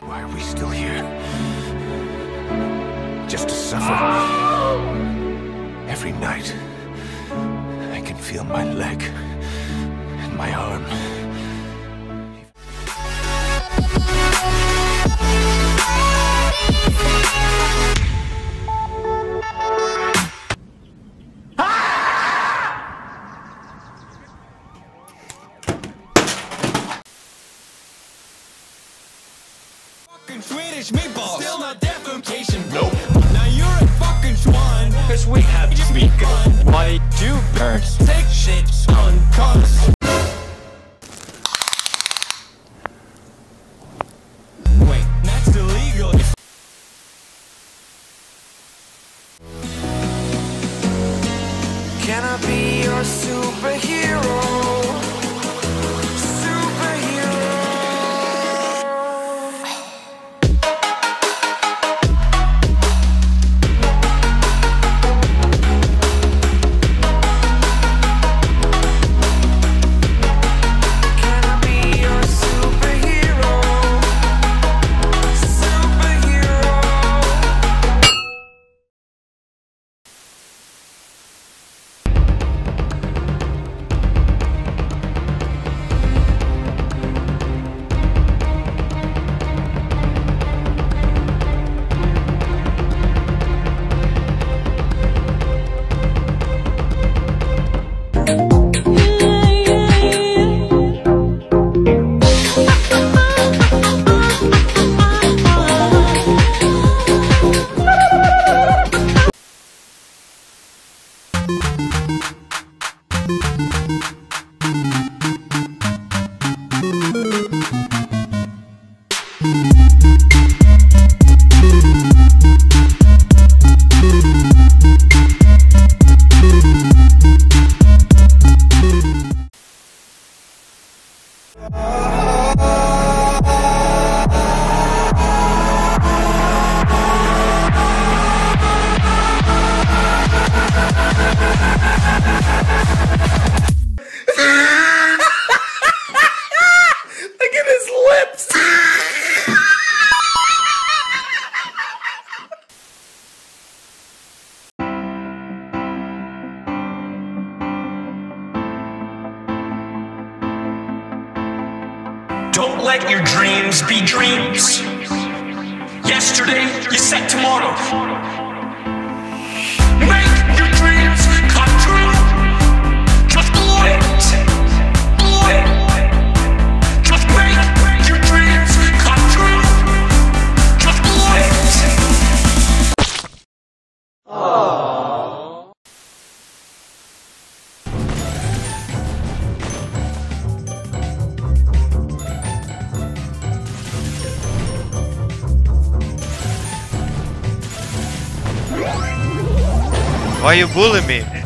Why are we still here? Just to suffer. Every night, I can feel my leg and my arm. Fucking Swedish meatballs. Still not defecation. Nope. Now you're a fucking swan. Cause we have to be good. Why do birds? Take shit on cars. Wait, that's illegal. Can I be your superhero? Superhero. Don't let your dreams be dreams. Yesterday, you said tomorrow. Why you bully me?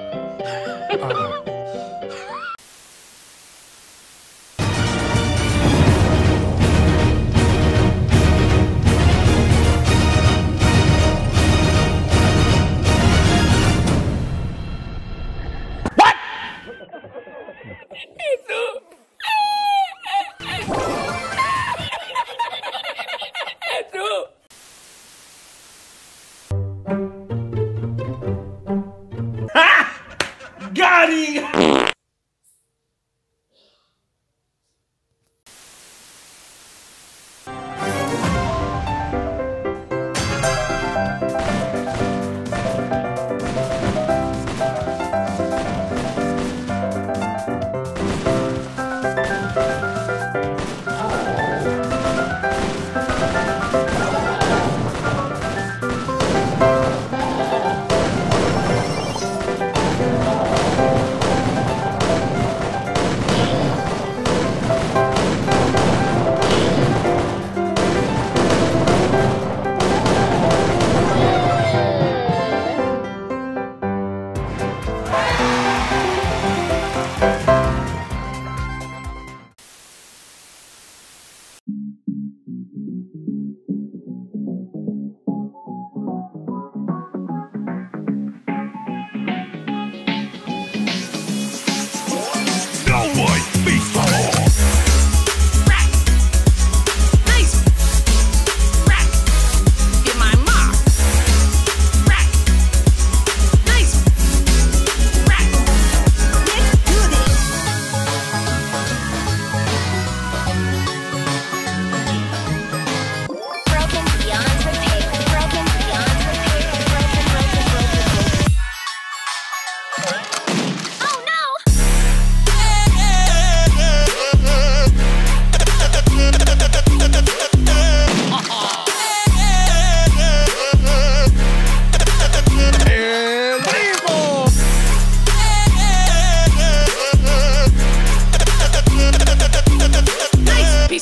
uh.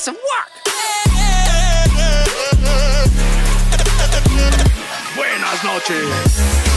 Of work. Buenas noches.